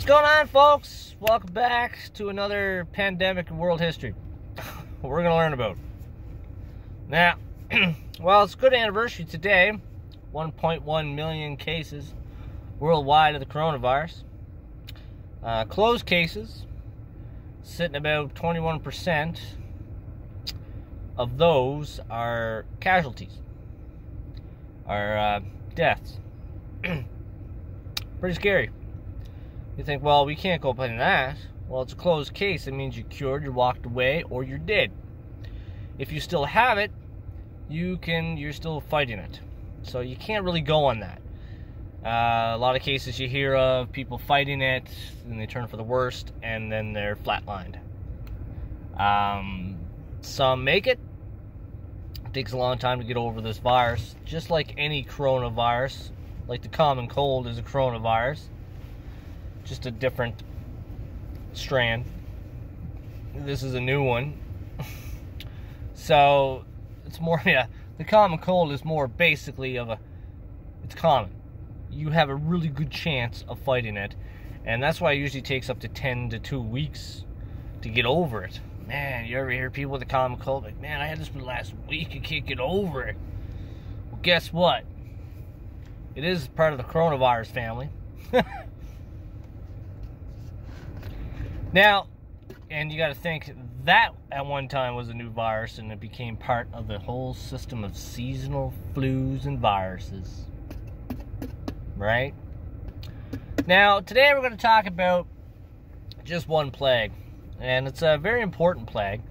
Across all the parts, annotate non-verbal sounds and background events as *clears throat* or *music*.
What's going on, folks? Welcome back to another pandemic in world history. *laughs* we're going to learn about. Now, *clears throat* well, it's a good anniversary today. 1.1 million cases worldwide of the coronavirus. Uh, closed cases sitting about 21% of those are casualties, are uh, deaths. *clears throat* Pretty scary. You think, well, we can't go by that. Well, it's a closed case. It means you're cured, you walked away, or you're dead. If you still have it, you can. You're still fighting it. So you can't really go on that. Uh, a lot of cases you hear of people fighting it, and they turn for the worst, and then they're flatlined. Um, some make it. It takes a long time to get over this virus, just like any coronavirus. Like the common cold is a coronavirus, just a different strand. This is a new one. so it's more, yeah, the common cold is more basically of a, it's common. You have a really good chance of fighting it. And that's why it usually takes up to 10 to 2 weeks to get over it. Man, you ever hear people with the common cold like, man, I had this for the last week, I can't get over it. Well, guess what? It is part of the coronavirus family. *laughs* now, and you got to think that at one time was a new virus and it became part of the whole system of seasonal flus and viruses. Right? Now, today we're going to talk about just one plague, and it's a very important plague.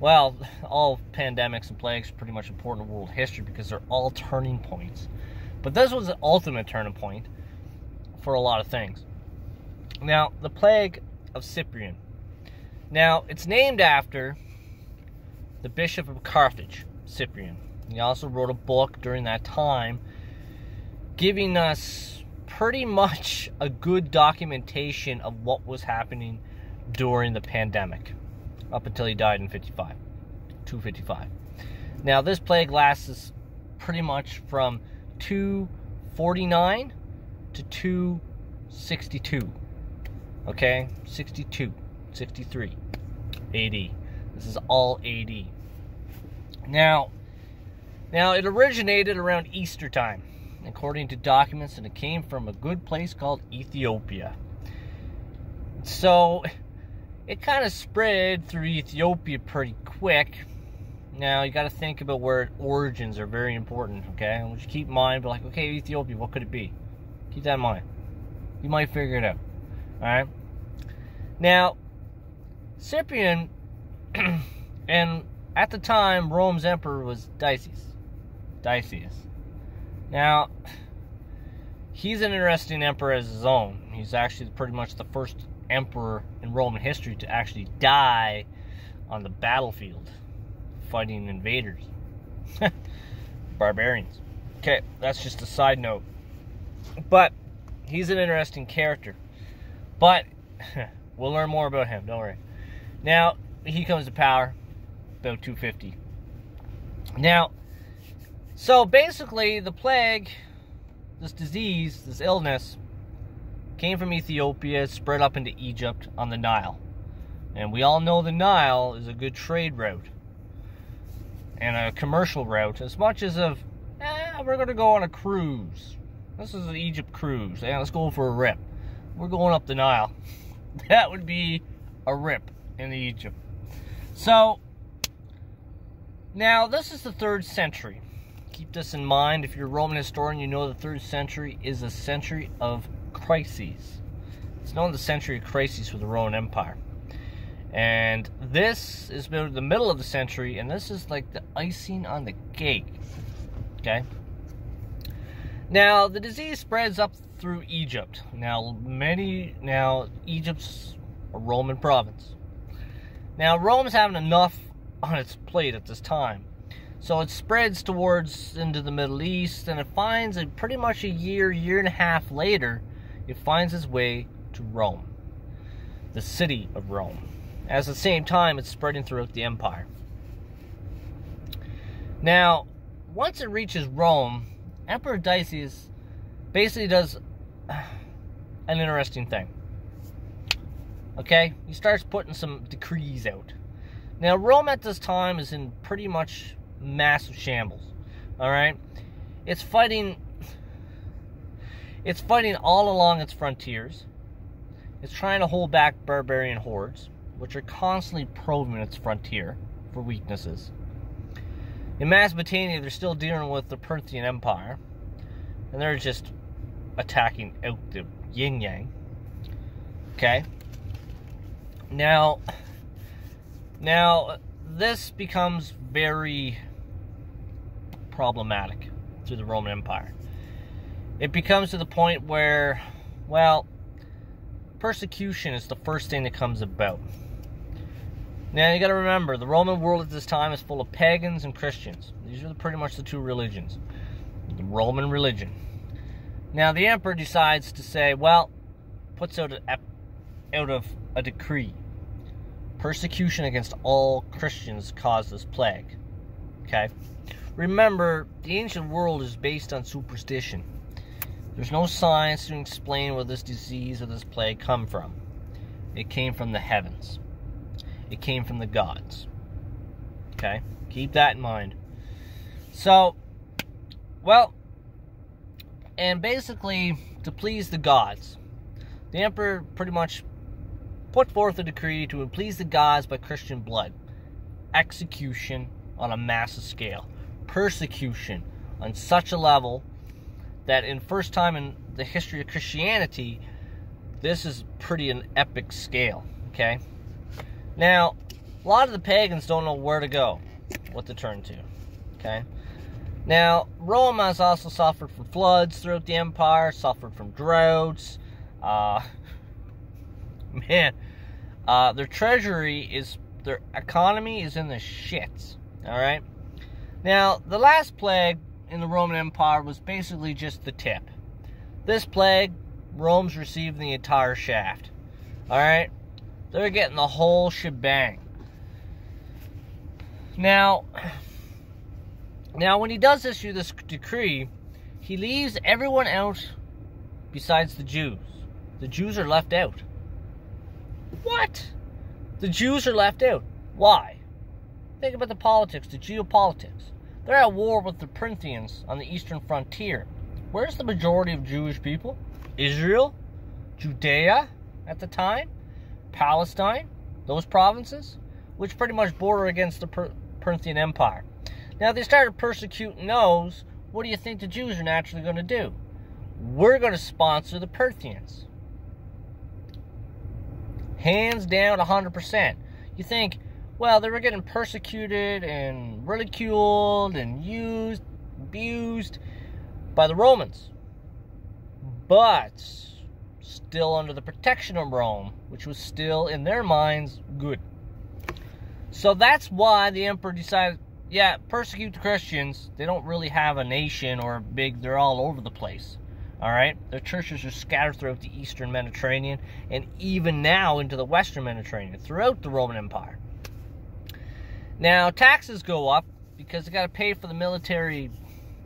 Well, all pandemics and plagues are pretty much important in world history because they're all turning points. But this was the ultimate turning point for a lot of things. Now, the plague of Cyprian. Now, it's named after the Bishop of Carthage, Cyprian. He also wrote a book during that time giving us pretty much a good documentation of what was happening during the pandemic up until he died in 55 255 now this plague lasts pretty much from 249 to 262 okay 62 63 AD this is all AD now now it originated around Easter time according to documents and it came from a good place called Ethiopia so it kind of spread through Ethiopia pretty quick now you got to think about where origins are very important. Okay, just keep in mind, but like, okay, Ethiopia, what could it be? Keep that in mind. You might figure it out. All right. Now, Cyprian, *clears throat* and at the time, Rome's emperor was Decius. Decius. Now, he's an interesting emperor as his own. He's actually pretty much the first emperor in Roman history to actually die on the battlefield fighting invaders. *laughs* Barbarians. Okay, that's just a side note. But he's an interesting character. But *laughs* we'll learn more about him, don't worry. Now, he comes to power about 250. Now, so basically, the plague, this disease, this illness, came from Ethiopia, spread up into Egypt on the Nile. And we all know the Nile is a good trade route and a commercial route as much as of, eh, we're going to go on a cruise. This is an Egypt cruise. Yeah, let's go for a rip. We're going up the Nile. *laughs* that would be a rip in Egypt. So, now this is the third century. Keep this in mind. If you're a Roman historian, you know the third century is a century of crises. It's known as the century of crises for the Roman Empire. And this is the middle of the century, and this is like the icing on the cake. Okay? Now, the disease spreads up through Egypt. Now, many, now, Egypt's a Roman province. Now, Rome's having enough on its plate at this time. So it spreads towards into the Middle East, and it finds it pretty much a year, year and a half later, it finds its way to Rome, the city of Rome. At the same time, it's spreading throughout the empire. Now, once it reaches Rome, Emperor Decius basically does *sighs* an interesting thing. Okay? He starts putting some decrees out. Now, Rome at this time is in pretty much massive shambles. Alright? It's fighting. *sighs* It's fighting all along its frontiers. It's trying to hold back barbarian hordes, which are constantly probing its frontier for weaknesses. In Mesopotamia, they're still dealing with the Parthian Empire, and they're just attacking out the yin yang. Okay? Now, now this becomes very problematic to the Roman Empire. It becomes to the point where, well, persecution is the first thing that comes about. Now you got to remember, the Roman world at this time is full of pagans and Christians. These are pretty much the two religions. The Roman religion. Now the emperor decides to say, well, puts out a, out of a decree Persecution against all Christians caused this plague. Okay? Remember, the ancient world is based on superstition. There's no science to explain where this disease or this plague come from. It came from the heavens. It came from the gods. Okay? Keep that in mind. So, well, and basically, to please the gods, the emperor pretty much put forth a decree to please the gods by Christian blood, execution on a massive scale, persecution on such a level that in first time in the history of Christianity, this is pretty an epic scale. Okay, now a lot of the pagans don't know where to go, what to turn to. Okay. Now, Rome has also suffered from floods throughout the empire, suffered from droughts, uh, *laughs* man, uh, their treasury is, their economy is in the shits. All right. Now, the last plague in the Roman Empire was basically just the tip. This plague, Rome's receiving the entire shaft. All right. They're getting the whole shebang. Now, now when he does issue this decree, he leaves everyone out besides the Jews. The Jews are left out. What? The Jews are left out. Why? Think about the politics, the geopolitics. They're at war with the Parthians on the eastern frontier. Where's the majority of Jewish people? Israel? Judea at the time? Palestine? Those provinces? Which pretty much border against the per- Parthian Empire. Now, if they started persecuting those, what do you think the Jews are naturally going to do? We're going to sponsor the Parthians. Hands down, 100%. You think, well, they were getting persecuted and ridiculed and used, abused by the Romans. But still under the protection of Rome, which was still, in their minds, good. So that's why the emperor decided, yeah, persecute the Christians. They don't really have a nation or a big, they're all over the place. All right, their churches are scattered throughout the eastern Mediterranean and even now into the western Mediterranean, throughout the Roman Empire. Now, taxes go up because they got to pay for the military,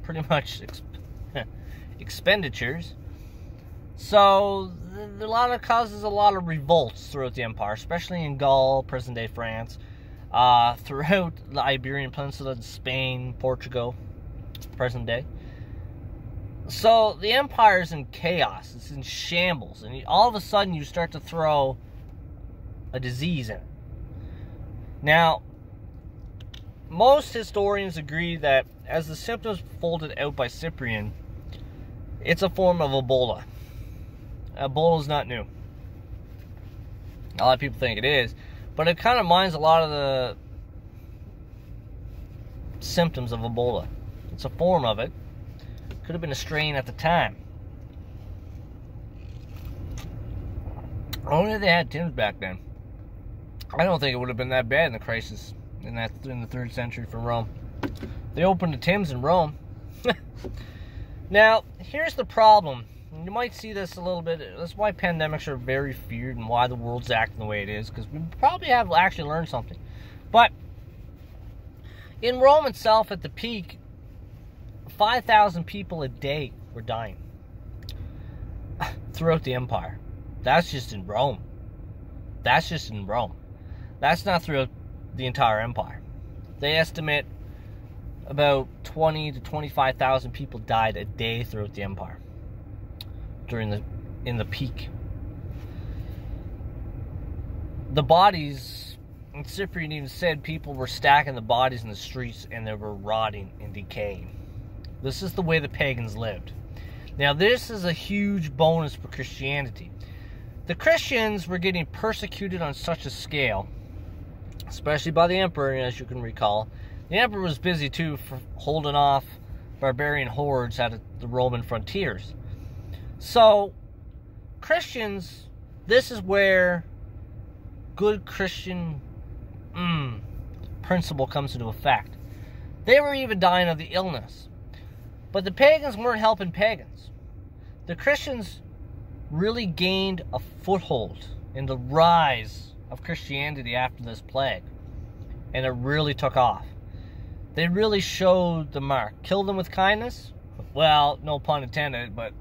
pretty much *laughs* expenditures. So, a lot of causes a lot of revolts throughout the empire, especially in Gaul, present day France, uh, throughout the Iberian Peninsula, Spain, Portugal, present day. So the empire is in chaos. It's in shambles, and all of a sudden you start to throw a disease in it. Now, most historians agree that as the symptoms folded out by Cyprian, it's a form of Ebola. Ebola is not new. A lot of people think it is, but it kind of reminds a lot of the symptoms of Ebola. It's a form of it. Could have been a strain at the time. Only they had Tim's back then. I don't think it would have been that bad in the crisis in that in the third century for Rome. They opened the Tim's in Rome. *laughs* now, here's the problem. You might see this a little bit. That's why pandemics are very feared and why the world's acting the way it is, because we probably have actually learned something. But in Rome itself, at the peak, 5,000 people a day were dying *sighs* throughout the empire. That's just in Rome. That's just in Rome. That's not throughout the entire empire. They estimate about 20 to 25,000 people died a day throughout the empire during the in the peak. The bodies, Cyprian even said people were stacking the bodies in the streets and they were rotting and decaying. This is the way the pagans lived. Now, this is a huge bonus for Christianity. The Christians were getting persecuted on such a scale, especially by the emperor, as you can recall. The emperor was busy too for holding off barbarian hordes at the Roman frontiers. So, Christians, this is where good Christian mm, principle comes into effect. They were even dying of the illness. But the pagans weren't helping pagans. The Christians really gained a foothold in the rise of Christianity after this plague. And it really took off. They really showed the mark. Kill them with kindness? Well, no pun intended, but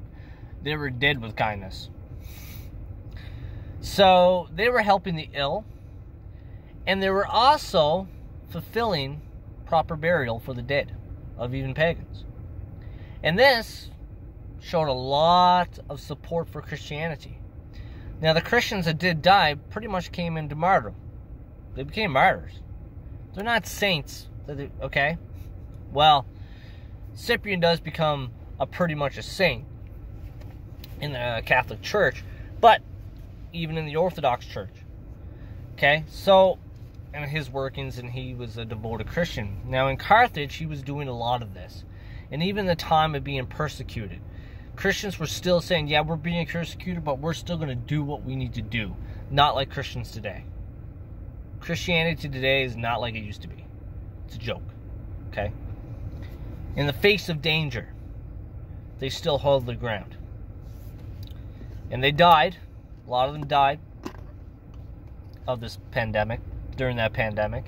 they were dead with kindness. So they were helping the ill, and they were also fulfilling proper burial for the dead of even pagans. And this showed a lot of support for Christianity. Now, the Christians that did die pretty much came into martyrdom. They became martyrs. They're not saints, okay? Well, Cyprian does become a pretty much a saint in the Catholic Church, but even in the Orthodox Church. Okay, so and his workings, and he was a devoted Christian. Now in Carthage, he was doing a lot of this, and even the time of being persecuted, Christians were still saying, "Yeah, we're being persecuted, but we're still going to do what we need to do." Not like Christians today. Christianity today is not like it used to be. It's a joke. Okay. In the face of danger, they still hold the ground. And they died. A lot of them died of this pandemic, during that pandemic.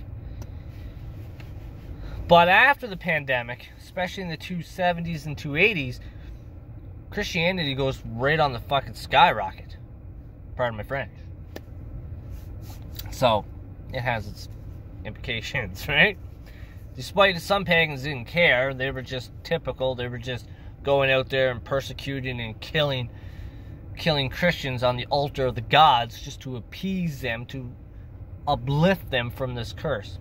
But after the pandemic, especially in the 270s and 280s, Christianity goes right on the fucking skyrocket. Pardon my French. So, it has its implications, *laughs* right? Despite some pagans didn't care, they were just typical. They were just going out there and persecuting and killing killing Christians on the altar of the gods just to appease them, to uplift them from this curse,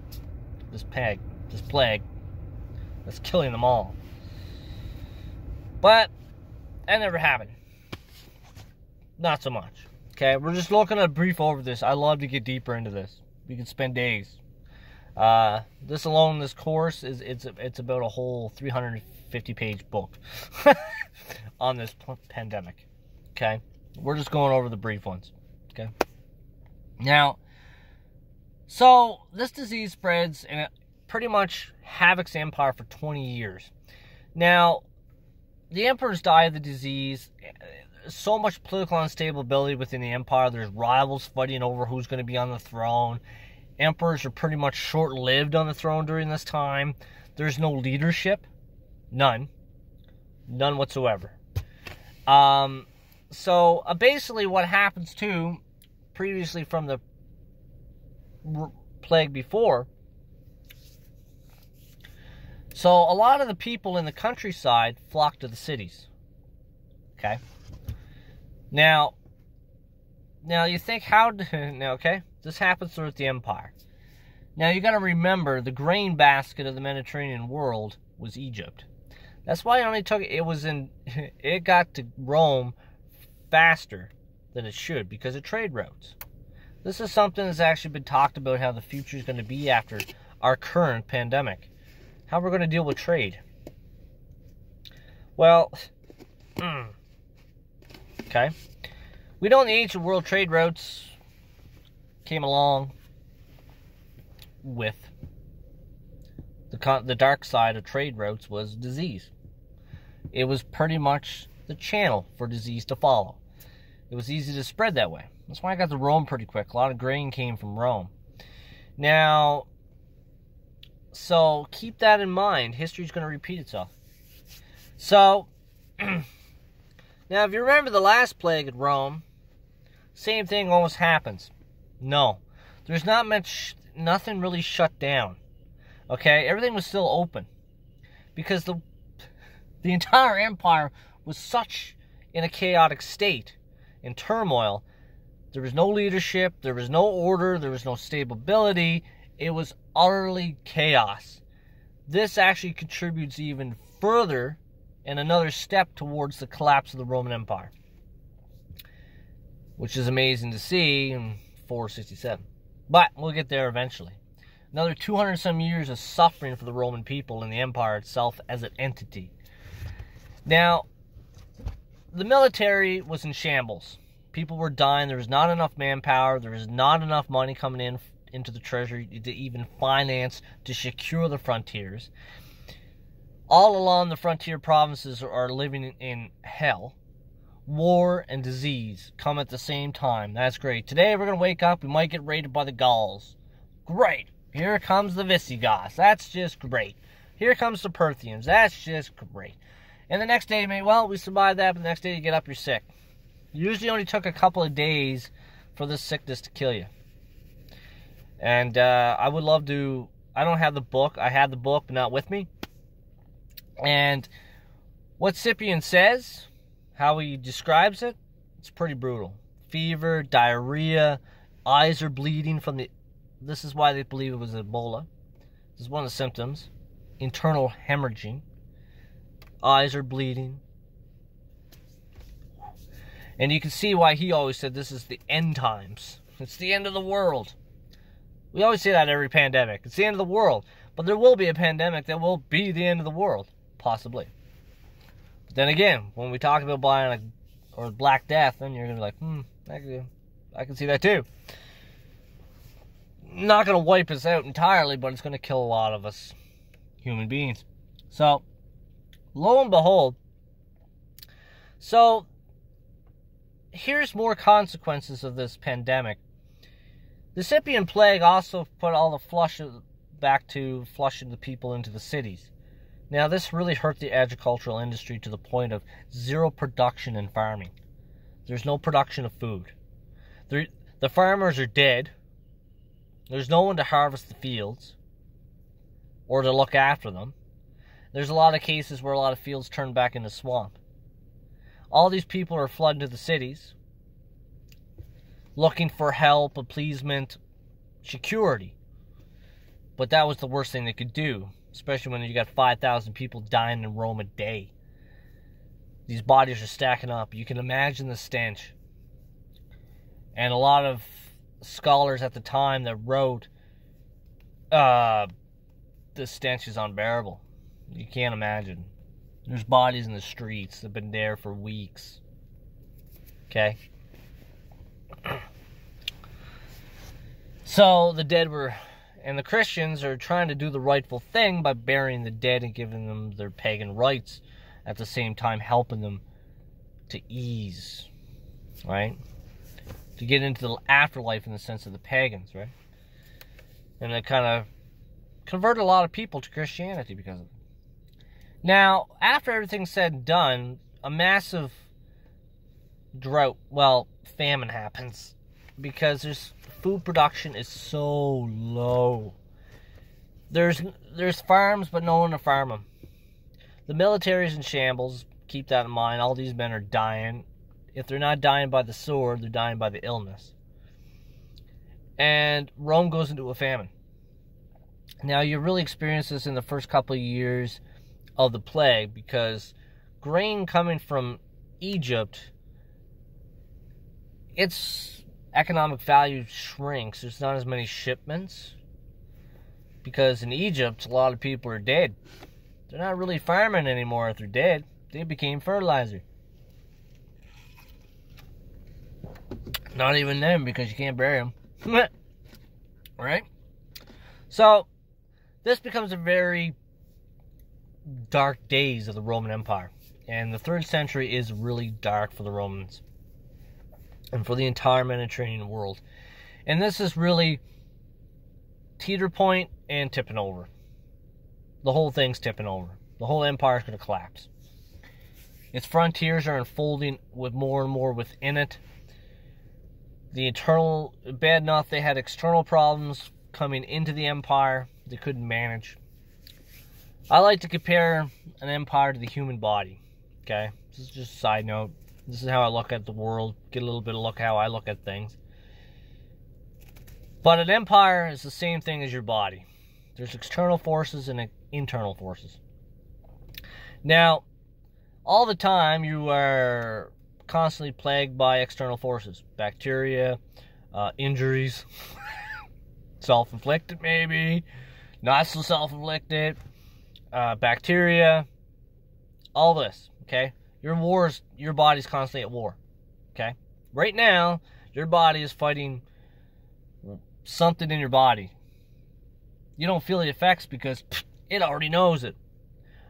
this plague, this plague that's killing them all. But that never happened. Not so much. Okay, we're just looking at a brief over this. I love to get deeper into this. We could spend days. Uh, this alone, this course is it's it's about a whole 350 page book *laughs* on this pandemic. Okay? We're just going over the brief ones. Okay? Now, so this disease spreads and it pretty much havocs empire for 20 years. Now, the emperors die of the disease. So much political instability within the empire. There's rivals fighting over who's going to be on the throne. Emperors are pretty much short lived on the throne during this time. There's no leadership. None. None whatsoever. Um, so uh, basically, what happens too, previously from the plague before. So a lot of the people in the countryside flock to the cities. Okay. Now, now you think how? *laughs* Now, okay, this happens throughout the empire. Now you got to remember the grain basket of the Mediterranean world was Egypt. That's why it only took it was in *laughs* it got to Rome faster than it should because of trade routes. This is something that's actually been talked about how the future is going to be after our current pandemic. How we're going to deal with trade. Well, mm, okay. We know in the ancient world trade routes came along with the the dark side of trade routes was disease. It was pretty much the channel for disease to follow. It was easy to spread that way. That's why I got to Rome pretty quick. A lot of grain came from Rome. Now, so keep that in mind. History's going to repeat itself. So, *clears throat* now if you remember the last plague at Rome, same thing almost happens. No. There's not much, nothing really shut down. Okay? Everything was still open. Because the, the entire empire was such in a chaotic state, in turmoil. There was no leadership, there was no order, there was no stability. It was utterly chaos. This actually contributes even further and another step towards the collapse of the Roman Empire, which is amazing to see in 467. But we'll get there eventually. Another 200 some years of suffering for the Roman people and the empire itself as an entity. Now, the military was in shambles. People were dying. There was not enough manpower. There was not enough money coming in into the treasury to even finance to secure the frontiers. All along the frontier provinces are living in hell. War and disease come at the same time. That's great. Today we're going to wake up. We might get raided by the Gauls. Great. Here comes the Visigoths. That's just great. Here comes the Parthians. That's just great. And the next day, mate, well, we survived that, but the next day you get up, you're sick. Usually only took a couple of days for this sickness to kill you. And uh, I would love to. I don't have the book. I had the book, but not with me. And what Cyprian says, how he describes it, it's pretty brutal. Fever, diarrhea, eyes are bleeding from the. This is why they believe it was Ebola. This is one of the symptoms. Internal hemorrhaging. Eyes are bleeding. And you can see why he always said this is the end times. It's the end of the world. We always say that every pandemic. It's the end of the world. But there will be a pandemic that will be the end of the world. Possibly. But then again, when we talk about bubonic or Black Death, then you're going to be like, hmm, I can, I can see that too. Not going to wipe us out entirely, but it's going to kill a lot of us human beings. So, lo and behold, so here's more consequences of this pandemic. The Cyprian plague also put all the flush back to flushing the people into the cities. Now, this really hurt the agricultural industry to the point of zero production in farming. There's no production of food. The, the farmers are dead. There's no one to harvest the fields or to look after them. There's a lot of cases where a lot of fields turn back into swamp. All these people are flooding to the cities, looking for help, appeasement, security. But that was the worst thing they could do, especially when you got 5,000 people dying in Rome a day. These bodies are stacking up. You can imagine the stench. And a lot of scholars at the time that wrote, uh, the stench is unbearable. You can't imagine. There's bodies in the streets that have been there for weeks. Okay? so the dead were. And the Christians are trying to do the rightful thing by burying the dead and giving them their pagan rights, at the same time helping them to ease, right? To get into the afterlife in the sense of the pagans, right? And it kind of converted a lot of people to Christianity because of it. Now, after everything's said and done, a massive drought, well, famine happens because there's food production is so low. There's there's farms, but no one to farm them. The military's in shambles. Keep that in mind. All these men are dying. If they're not dying by the sword, they're dying by the illness. And Rome goes into a famine. Now you really experience this in the first couple of years of the plague because grain coming from Egypt, its economic value shrinks. There's not as many shipments because in Egypt, a lot of people are dead. They're not really farming anymore if they're dead. They became fertilizer. Not even them because you can't bury them. *laughs* right? So, this becomes a very dark days of the Roman Empire. And the third century is really dark for the Romans and for the entire Mediterranean world. And this is really teeter point and tipping over. The whole thing's tipping over. The whole empire is going to collapse. Its frontiers are unfolding with more and more within it. the internal bad enough they had external problems coming into the empire they couldn't manage. I like to compare an empire to the human body. Okay, this is just a side note. This is how I look at the world. Get a little bit of look how I look at things. But an empire is the same thing as your body. There's external forces and internal forces. Now, all the time you are constantly plagued by external forces, bacteria, uh, injuries, *laughs* self-inflicted maybe, not so self-inflicted, uh, bacteria, all this. Okay, your wars, your body's constantly at war. Okay, right now your body is fighting something in your body. You don't feel the effects because pff, *sniffs* it already knows it.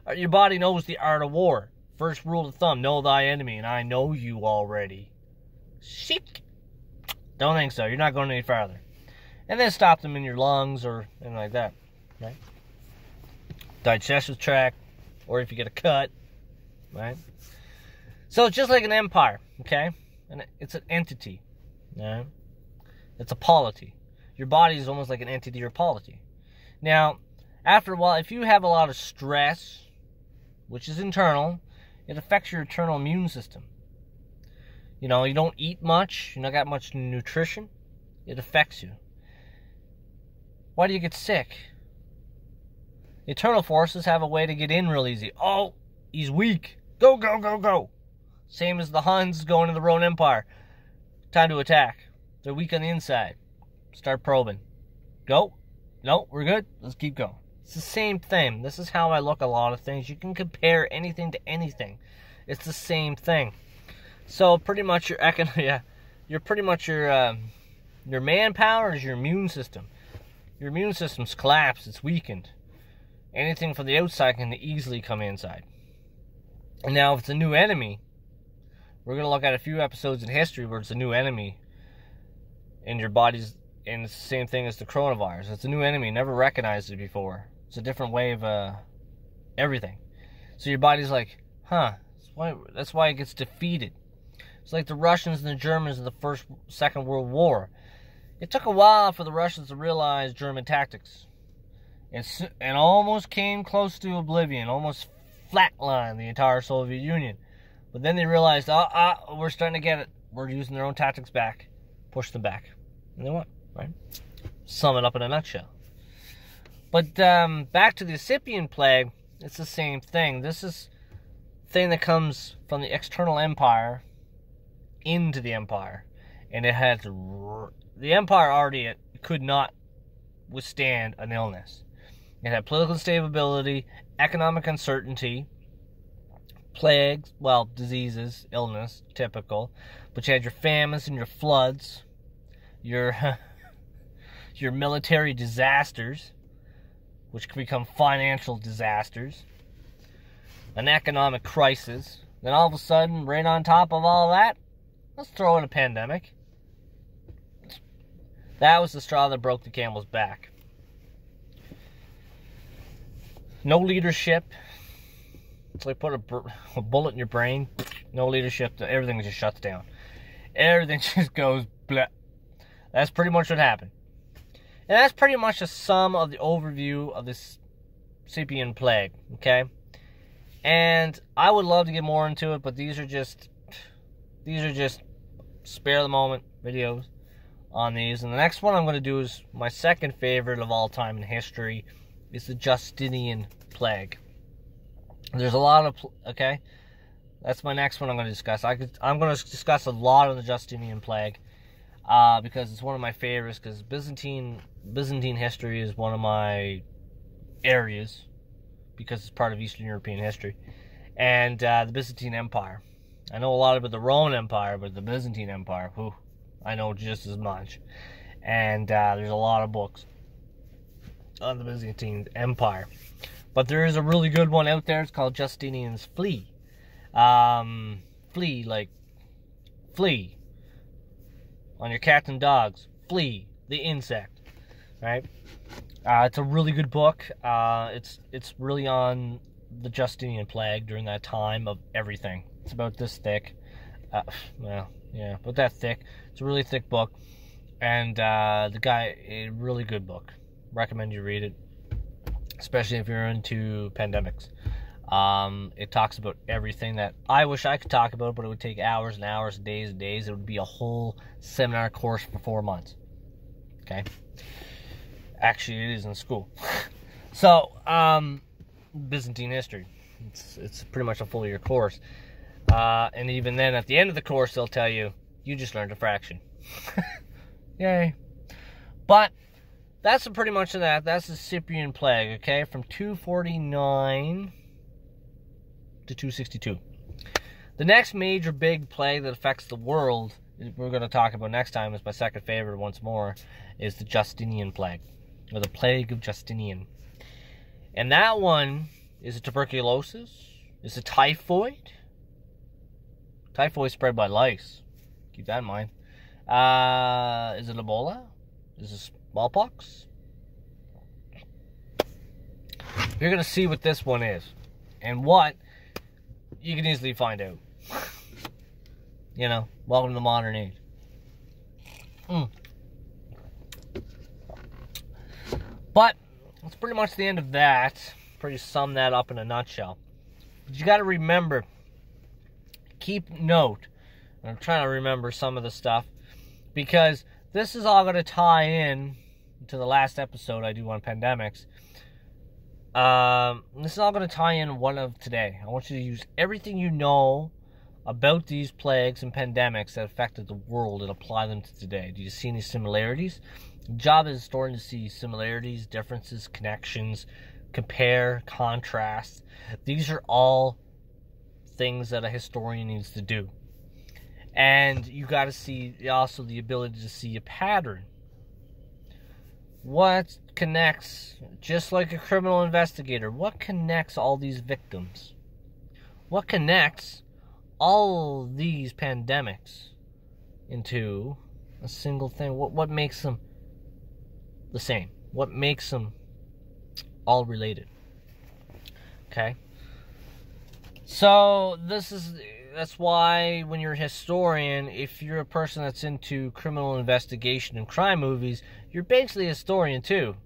Uh, your body knows the art of war. First rule of thumb: know thy enemy, and I know you already. Shit. Don't think so. You're not going any farther. And then stop them in your lungs or anything like that? Digestive tract, or if you get a cut, right? So it's just like an empire, okay? And it's an entity, right? It's a polity. Your body is almost like an entity or polity. Now, after a while, if you have a lot of stress, which is internal, it affects your internal immune system. You know, you don't eat much, you don't got much nutrition, it affects you. Why do you get sick? Eternal forces have a way to get in real easy. Oh, he's weak. Go, go, go, go. Same as the Huns going to the Roman Empire. Time to attack. They're weak on the inside. Start probing. Go. No, we're good. Let's keep going. It's the same thing. This is how I look a lot of things. You can compare anything to anything. It's the same thing. So pretty much your econ *laughs* yeah, you're pretty much your uh, your manpower is your immune system. Your immune system's collapsed. It's weakened. Anything from the outside can easily come inside. And now, if it's a new enemy, we're going to look at a few episodes in history where it's a new enemy and your body's and it's the same thing as the coronavirus. It's a new enemy, never recognized it before. It's a different way of uh, everything. So your body's like, huh? That's why, that's why it gets defeated. It's like the Russians and the Germans in the first, Second World War. It took a while for the Russians to realize German tactics, and and almost came close to oblivion, almost flatlined the entire Soviet Union. But then they realized, ah, we're starting to get it. We're using their own tactics back. Push them back, and they won. Right? Sum it up in a nutshell. But um, back to the Cyprian plague, it's the same thing. This is thing that comes from the external empire into the empire, and it has the empire already could not withstand an illness. It had political instability, economic uncertainty, plagues, well, diseases, illness, typical. But you had your famines and your floods, your *laughs* your military disasters, which can become financial disasters, an economic crisis. Then all of a sudden, right on top of all that, let's throw in a pandemic. That was the straw that broke the camel's back. No leadership. It's like put a, a bullet in your brain. No leadership. Everything just shuts down. Everything *laughs* just goes. That's pretty much what happened. And that's pretty much a sum of the overview of this Cyprian plague, okay? And I would love to get more into it, but these are just these are just spare the moment videos on these. And the next one I'm going to do is my second favorite of all time in history is the Justinian plague. There's a lot of okay. That's my next one I'm going to discuss. I could, I'm going to discuss a lot of the Justinian plague uh, because it's one of my favorites. Because Byzantine Byzantine history is one of my areas because it's part of Eastern European history, and uh, the Byzantine Empire. I know a lot about the Roman Empire, but the Byzantine Empire, whew, I know just as much. And uh, there's a lot of books on the Byzantine Empire. But there is a really good one out there. It's called Justinian's Flea. Um, flea, like flea. On your cats and dogs. Flea, the insect. Right? Uh, it's a really good book. Uh, it's it's really on the Justinian plague during that time of everything. It's about this thick. Uh, well, Yeah, but that thick. It's a really thick book, and uh, the guy, a really good book. Recommend you read it, especially if you're into pandemics. Um, it talks about everything that I wish I could talk about, but it would take hours and hours, days and days. It would be a whole seminar course for four months. Okay. Actually, it is in school. *laughs* so, um, Byzantine history. It's it's pretty much a full year course. Uh, and even then, at the end of the course, they'll tell you you just learned a fraction. *laughs* Yay! But that's pretty much that. That's the Cyprian plague. Okay, from 249 to 262. The next major big plague that affects the world, we're going to talk about next time, is my second favorite once more, is the Justinian plague, or the plague of Justinian. And that one is it tuberculosis? Is it typhoid? Typhoid spread by lice. Keep that in mind. Uh, is it Ebola? Is it smallpox? You're going to see what this one is. And what you can easily find out. you know, welcome to the modern age. Mm. But that's pretty much the end of that. Pretty sum that up in a nutshell. But you got to remember, keep note. I'm trying to remember some of the stuff because this is all going to tie in to the last episode I do on pandemics. Um, this is all going to tie in one of today. I want you to use everything you know about these plagues and pandemics that affected the world and apply them to today. Do you see any similarities? The job is starting to see similarities, differences, connections, compare, contrast. These are all things that a historian needs to do. And you got to see also the ability to see a pattern what connects, just like a criminal investigator, what connects all these victims? What connects all these pandemics into a single thing? What, what makes them the same? What makes them all related? Okay? So, this is that's why when you're a historian, if you're a person that's into criminal investigation and crime movies, you're basically a historian too,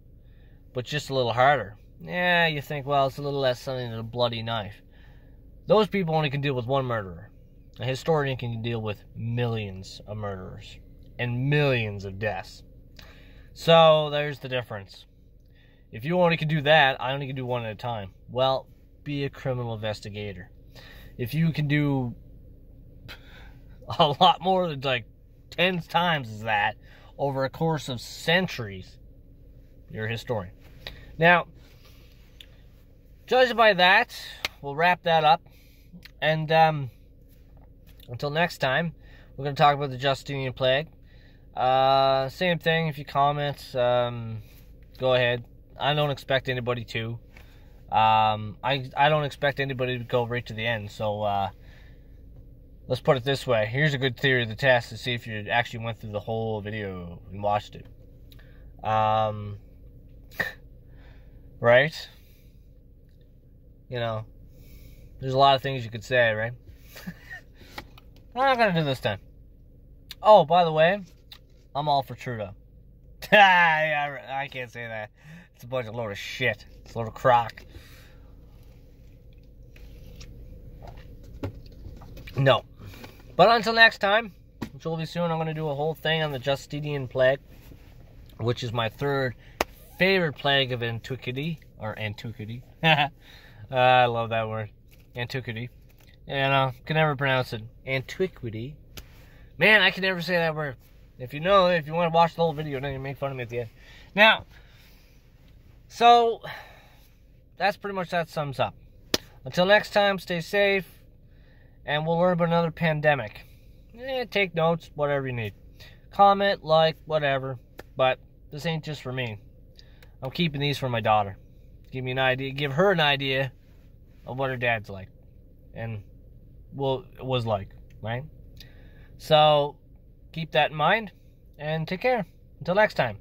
but just a little harder. Yeah, you think, well, it's a little less something than a bloody knife. Those people only can deal with one murderer. A historian can deal with millions of murderers and millions of deaths. So there's the difference. If you only can do that, I only can do one at a time. Well, be a criminal investigator if you can do *laughs* a lot more than like tens times as that over a course of centuries, you're a historian. Now, judging by that, we'll wrap that up. And um, until next time, we're going to talk about the Justinian plague. Uh, same thing. If you comment, um, go ahead. I don't expect anybody to. Um, I I don't expect anybody to go right to the end. So uh, let's put it this way. Here's a good theory of the test to see if you actually went through the whole video and watched it. Um, *laughs* right? You know, there's a lot of things you could say, right? *laughs* I'm not gonna do this time. Oh, by the way, I'm all for Trudeau. *laughs* I can't say that. It's a bunch of load of shit. It's a load of crock. No. But until next time, which will be soon, I'm going to do a whole thing on the Justinian plague, which is my third favorite plague of antiquity, or antiquity. uh, *laughs* I love that word. Antiquity. And I uh, can never pronounce it. Antiquity. Man, I can never say that word. If you know, if you want to watch the whole video, then you make fun of me at the end. Now, so that's pretty much that sums up. Until next time, stay safe, and we'll learn about another pandemic. Eh, take notes, whatever you need. Comment, like, whatever. But this ain't just for me. I'm keeping these for my daughter. Give me an idea, give her an idea of what her dad's like, and well was like, right? So keep that in mind, and take care. Until next time.